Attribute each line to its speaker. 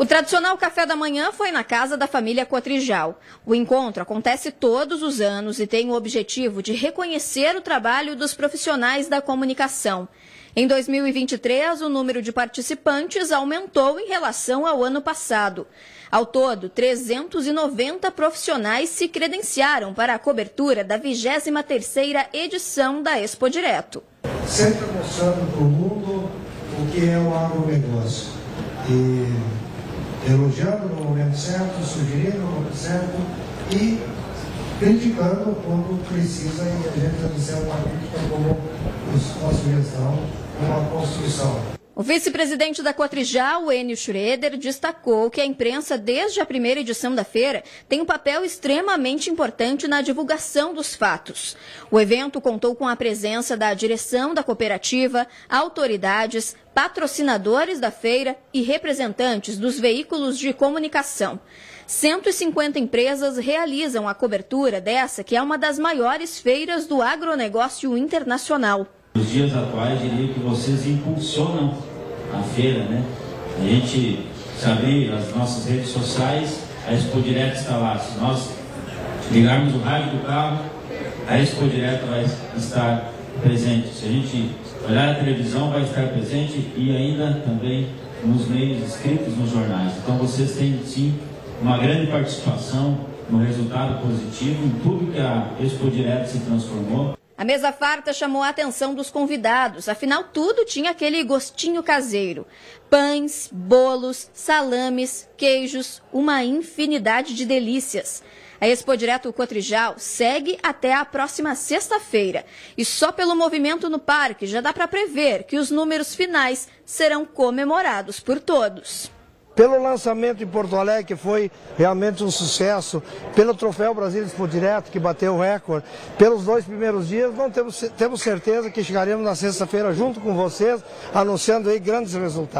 Speaker 1: O tradicional café da manhã foi na casa da família Cotrijal. O encontro acontece todos os anos e tem o objetivo de reconhecer o trabalho dos profissionais da comunicação. Em 2023, o número de participantes aumentou em relação ao ano passado. Ao todo, 390 profissionais se credenciaram para a cobertura da 23ª edição da Expo Direto.
Speaker 2: Sempre mostrando para o mundo o que é o agronegócio. E elogiando no momento certo, sugerindo no momento certo e criticando quando precisa e a gente ser uma crítica como sugestão, uma construção.
Speaker 1: O vice-presidente da Cotrijal, Enio Schroeder, destacou que a imprensa, desde a primeira edição da feira, tem um papel extremamente importante na divulgação dos fatos. O evento contou com a presença da direção da cooperativa, autoridades, patrocinadores da feira e representantes dos veículos de comunicação. 150 empresas realizam a cobertura dessa, que é uma das maiores feiras do agronegócio internacional.
Speaker 3: Nos dias atuais, diria que vocês impulsionam a feira, né? A gente sabe as nossas redes sociais, a Expo Direto está lá. Se nós ligarmos o rádio do carro, a Expo Direto vai estar presente. Se a gente olhar a televisão, vai estar presente e ainda também nos meios escritos nos jornais. Então vocês têm sim uma grande participação no resultado positivo em tudo que a Expo Direto se transformou.
Speaker 1: A mesa farta chamou a atenção dos convidados, afinal tudo tinha aquele gostinho caseiro. Pães, bolos, salames, queijos, uma infinidade de delícias. A Expo Direto Cotrijal segue até a próxima sexta-feira. E só pelo movimento no parque já dá para prever que os números finais serão comemorados por todos
Speaker 2: pelo lançamento em Porto Alegre, que foi realmente um sucesso, pelo Troféu Brasil Expo Direto, que bateu o recorde, pelos dois primeiros dias, não temos, temos certeza que chegaremos na sexta-feira junto com vocês, anunciando aí grandes resultados.